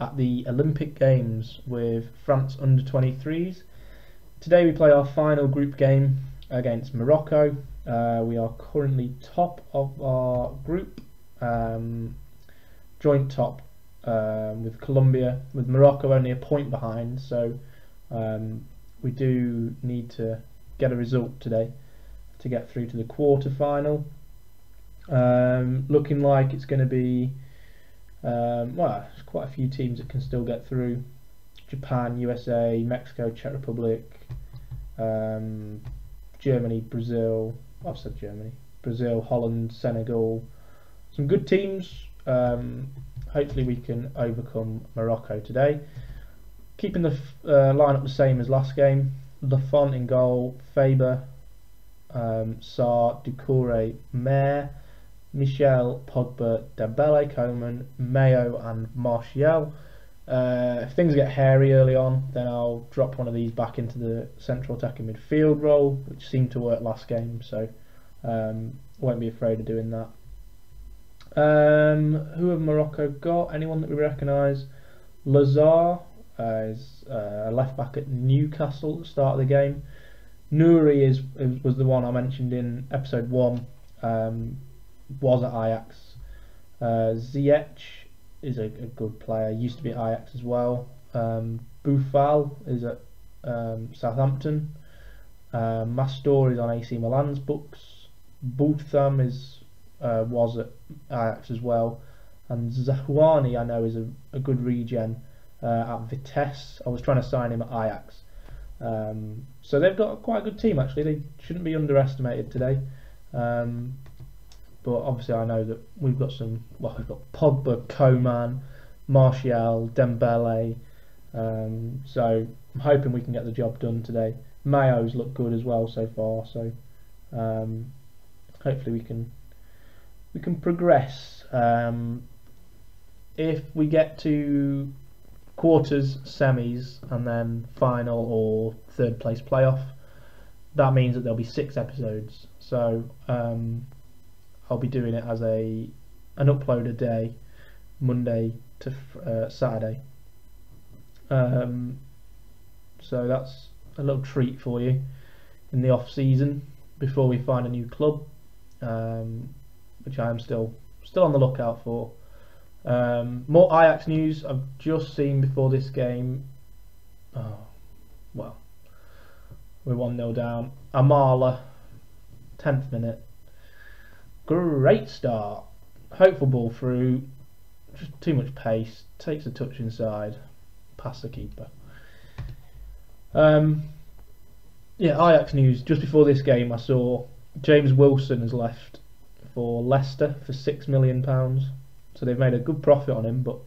at the Olympic Games with France under 23s. Today we play our final group game against Morocco. Uh, we are currently top of our group, um, joint top um, with Colombia, with Morocco only a point behind. So um, we do need to get a result today to get through to the quarter final. Um, looking like it's going to be um, well, there's quite a few teams that can still get through. Japan, USA, Mexico, Czech Republic, um, Germany, Brazil. I've said Germany, Brazil, Holland, Senegal. Some good teams. Um, hopefully, we can overcome Morocco today. Keeping the uh, lineup the same as last game. Lafont in goal, Faber, um, Sarr, Doucouré, Maher. Michel, Pogba, Dembele, Coman, Mayo, and Martial. Uh, if things get hairy early on, then I'll drop one of these back into the central attacking midfield role, which seemed to work last game, so um, won't be afraid of doing that. Um, who have Morocco got? Anyone that we recognise? Lazaar uh, is uh, a left back at Newcastle at the start of the game. Nouri is, is was the one I mentioned in episode one. Um, was at Ajax. Uh, Ziyech is a, a, good player. Used to be at Ajax as well. Um, Boufal is at um, Southampton. Uh, Mastour is on AC Milan's books. Botham is uh, was at Ajax as well. And Zarouani I know is a, a good regen uh, at Vitesse. I was trying to sign him at Ajax. Um, so they've got quite a good team actually. They shouldn't be underestimated today. Um, but obviously I know that we've got some. Well, we've got Pogba, Coman, Martial, Dembele. Um, so I'm hoping we can get the job done today. Mayo's looked good as well so far, so um, hopefully we can we can progress. Um, if we get to quarters, semis, and then final or third place playoff, that means that there'll be six episodes. So um, I'll be doing it as a an upload a day, Monday to uh, Saturday. Um, so that's a little treat for you in the off season before we find a new club, um, which I am still still on the lookout for. Um, more Ajax news I've just seen before this game. Oh, well, we're 1 0 down. Amala, 10th minute, Great start. Hopeful ball through. Just too much pace. Takes a touch inside. Past the keeper. Um, yeah, Ajax news. Just before this game, I saw James Wilson has left for Leicester for six million pounds. So they've made a good profit on him, but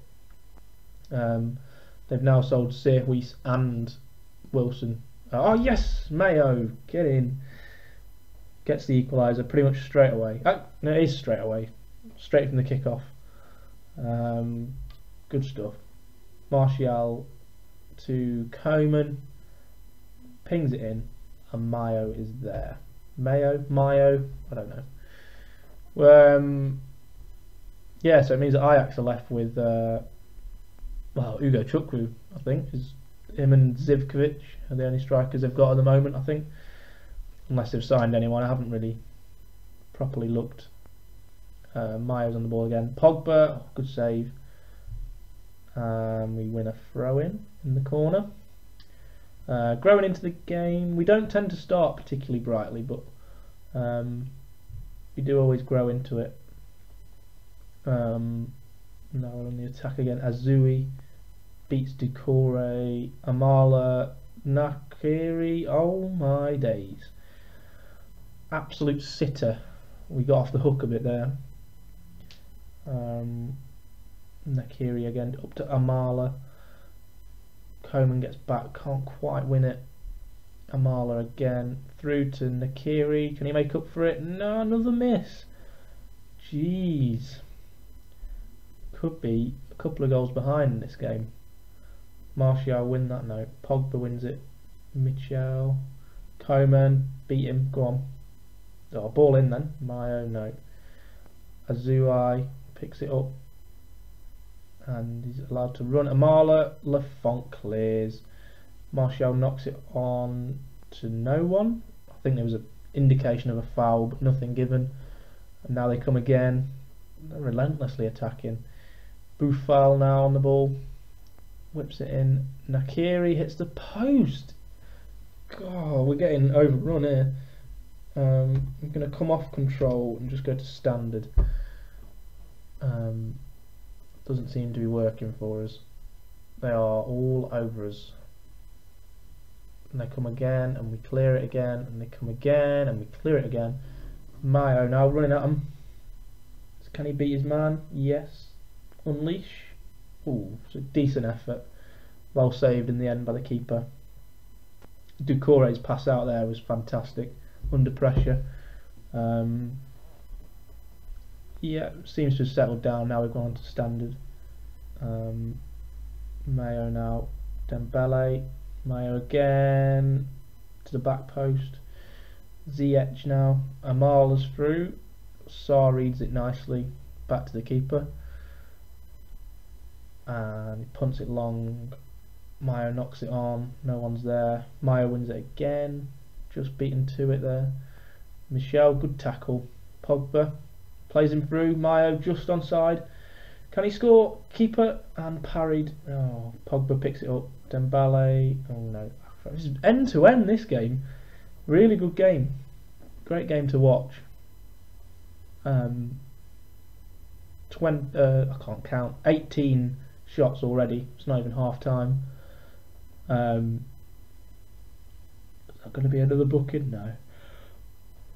um, they've now sold Sirhuis and Wilson. Oh yes, Mayo, get in gets the equaliser pretty much straight away. Oh, no, it is straight away, straight from the kickoff. Um, good stuff. Martial to Coman, pings it in, and Mayo is there. Mayo, Mayo, I don't know. Um, yeah, so it means that Ajax are left with, uh, well, Ugo Chukwu, I think, is him and Zivkovic are the only strikers they've got at the moment, I think unless they've signed anyone. I haven't really properly looked. Uh, Myers on the ball again. Pogba, good save. Um, we win a throw in in the corner. Uh, growing into the game, we don't tend to start particularly brightly, but um, we do always grow into it. Um, now we're on the attack again. Azui beats Doucouré. Amala Nakiri. Oh my days absolute sitter. We got off the hook a bit there. Um, Nakiri again up to Amala. Coman gets back, can't quite win it. Amala again through to Nakiri. Can he make up for it? No, another miss. Jeez. Could be a couple of goals behind in this game. Martial win that note. Pogba wins it. Michel. Coman beat him. Go on. Oh, ball in then. My own note. Azui picks it up. and he's allowed to run. Amala Lafont clears. Martial knocks it on to no one. I think there was an indication of a foul, but nothing given. And now they come again. They're relentlessly attacking. Boufal now on the ball. Whips it in. Nakiri hits the post. God, we're getting overrun here. Um, I'm going to come off control and just go to standard. Um, doesn't seem to be working for us. They are all over us. And they come again, and we clear it again, and they come again, and we clear it again. Mayo now running at him. Can he beat his man? Yes. Unleash. Ooh, it's a decent effort. Well saved in the end by the keeper. Doucouré's pass out there was fantastic under pressure. Um, yeah, seems to have settled down now. We've gone on to standard. Um, Mayo now. Dembele. Mayo again to the back post. Ziyech now. Amal is through. Sarr reads it nicely. Back to the keeper. And he punts it long. Mayo knocks it on. No one's there. Mayo wins it again. Just beaten to it there. Michel, good tackle. Pogba plays him through. Mayo just onside. Can he score? Keeper and parried. Oh, Pogba picks it up. Dembele. Oh no. This is end to end this game. Really good game. Great game to watch. Um, 20, uh, I can't count. 18 shots already. It's not even half time. Um, that going to be another booking? No.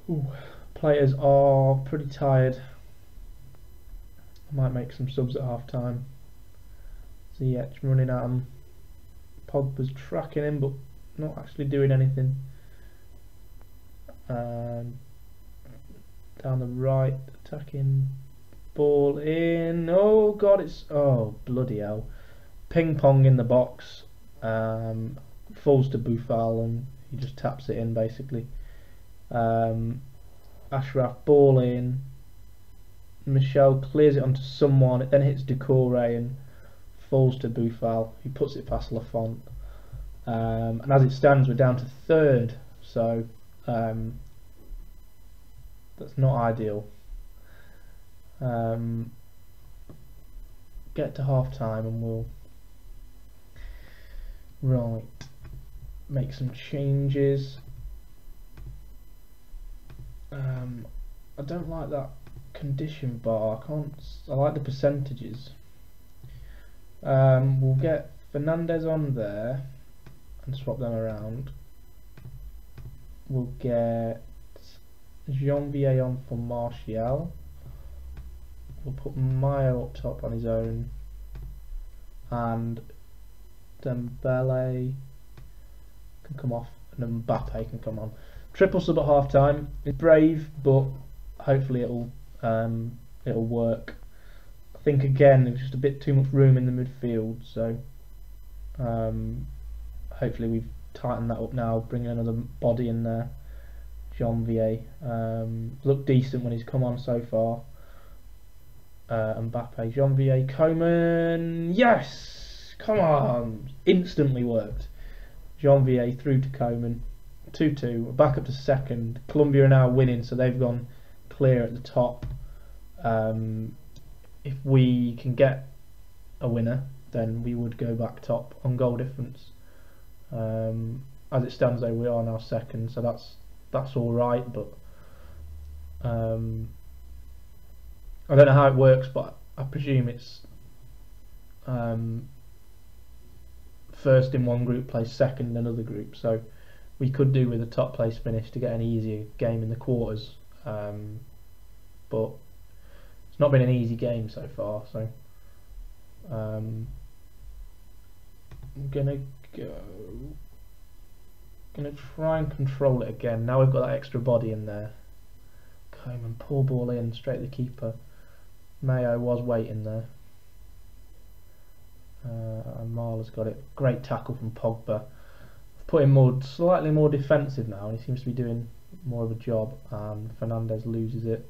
Ooh. Players are pretty tired. I might make some subs at half time. Ziyech running at him. Pogba's tracking him but not actually doing anything. And down the right, attacking ball in. Oh god, it's oh bloody hell! Ping pong in the box. Um, falls to Boufal and he just taps it in basically. Um, Achraf ball in. Michel clears it onto someone. It then hits Doucouré and falls to Boufal. He puts it past Lafont. Um, and as it stands, we're down to third. So um, that's not ideal. Um, get to half time and we'll right make some changes. Um, I don't like that condition bar. I can't. I like the percentages. Um, we'll get Fernandez on there and swap them around. We'll get Janvier on for Martial. We'll put Mayo up top on his own. And Dembele can come off and Mbappe can come on. Triple sub at half time. It's brave, but hopefully it'll um, it'll work. I think again there's just a bit too much room in the midfield, so um, hopefully we've tightened that up now. Bringing another body in there. Janvier um, looked decent when he's come on so far. Uh, Mbappe, Janvier, Coman, yes, come on, instantly worked. Janvier through to Coman, 2-2, back up to second. Colombia are now winning, so they've gone clear at the top. Um, if we can get a winner, then we would go back top on goal difference. Um, as it stands, though, we are now second, so that's that's all right. But um, I don't know how it works, but I presume it's um, first in one group plays second in another group. So we could do with a top place finish to get an easier game in the quarters. Um, but it's not been an easy game so far. So um, I'm gonna go. Gonna try and control it again. Now we've got that extra body in there. Coman, poor ball in, straight to the keeper. Mayo was waiting there. Uh, and Marla's got it. Great tackle from Pogba. Put him more, slightly more defensive now, and he seems to be doing more of a job. And Fernandez loses it.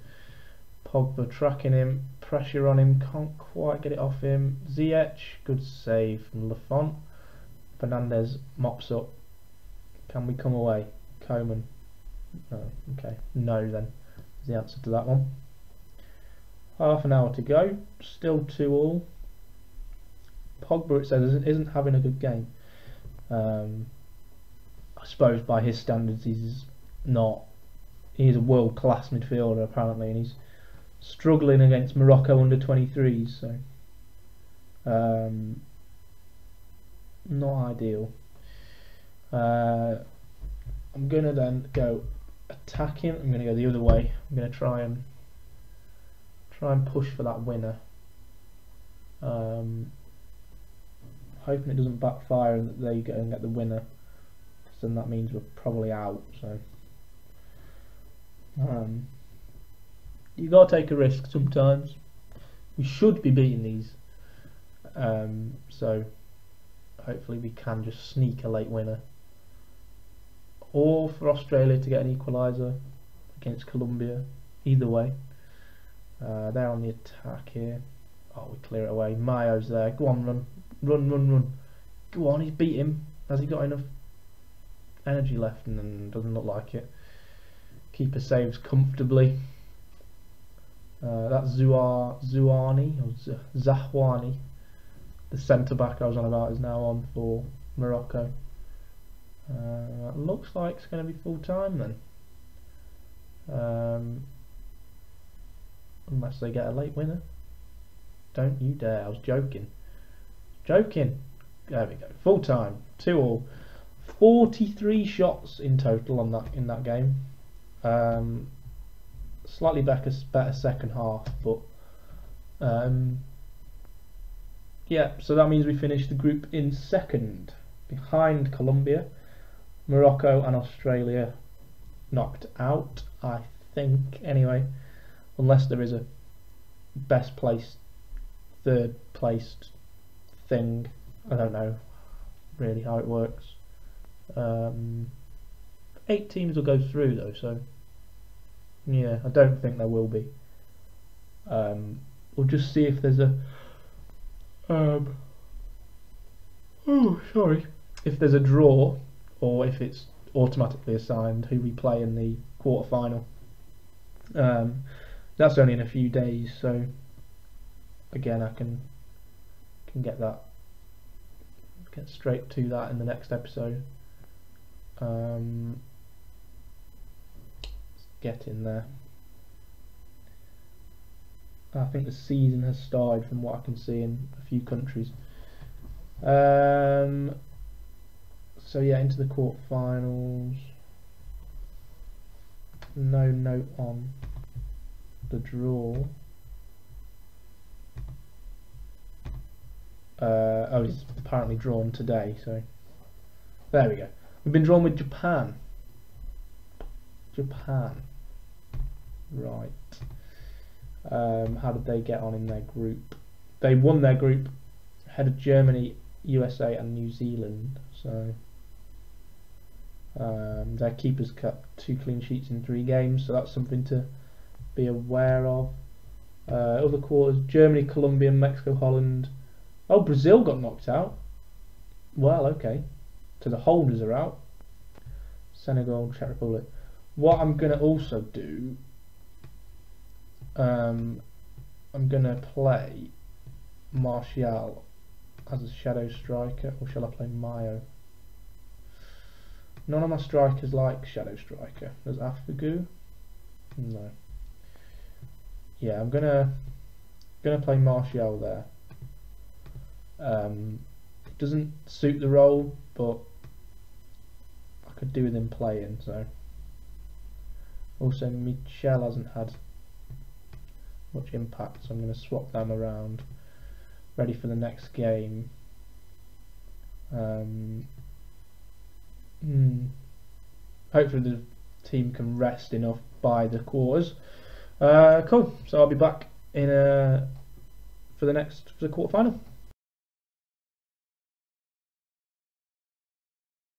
Pogba tracking him, pressure on him, can't quite get it off him. Ziyech, good save from Lafont. Fernandez mops up. Can we come away? Coman. Oh, okay. No then is the answer to that one. Half an hour to go. Still two all. Pogba it says isn't having a good game. Um, I suppose by his standards he's not. He's a world class midfielder apparently, and he's struggling against Morocco under 23s. So um, not ideal. Uh, I'm gonna then go attacking. I'm gonna go the other way. I'm gonna try and try and push for that winner. Um, hoping it doesn't backfire and that they go and get the winner. Because then that means we're probably out. So um, you gotta take a risk sometimes. We should be beating these. Um, so hopefully we can just sneak a late winner. Or for Australia to get an equaliser against Colombia. Either way. Uh, they're on the attack here. Oh, we clear it away. Mayo's there. Go on, run. Run, run, run. Go on, he's beat him. Has he got enough energy left? And doesn't look like it. Keeper saves comfortably. Uh, that's Zuar, Zuani, or Zahwani. The centre back I was on about is now on for Morocco. Uh, looks like it's going to be full time then. Um, unless they get a late winner. Don't you dare, I was joking. Joking. There we go. Full time. Two all. 43 shots in total on that in that game. Um, slightly better, better second half, but um, yeah. So that means we finished the group in second, behind Colombia, Morocco, and Australia knocked out. I think anyway, unless there is a best placed, third placed thing. I don't know really how it works. Um, eight teams will go through though, so yeah, I don't think there will be. Um, we'll just see if there's a. Um, oh, sorry. If there's a draw, or if it's automatically assigned who we play in the quarter final. Um, that's only in a few days, so again, I can can get that get straight to that in the next episode. Um, get in there. I think the season has started from what I can see in a few countries. Um, so yeah, into the quarterfinals. No note on the draw. Uh, oh, it's apparently drawn today, so there we go. We've been drawn with Japan. Japan. Right. Um, how did they get on in their group? They won their group ahead of Germany, USA, and New Zealand. So um, their keepers kept two clean sheets in three games, so that's something to be aware of. Uh, other quarters: Germany, Colombia, Mexico, Holland. Oh, Brazil got knocked out. Well, okay. So the holders are out. Senegal, Czech Republic. What I'm going to also do, um, I'm going to play Martial as a shadow striker, or shall I play Mayo? None of my strikers like shadow striker. Does Afagu? No. Yeah, I'm gonna gonna play Martial there. Um, doesn't suit the role, but I could do with him playing. So. Also, Michel hasn't had much impact, so I'm going to swap them around. Ready for the next game. Um, hmm. Hopefully the team can rest enough by the quarters. Uh, cool. So I'll be back in uh, for the next for the quarter final.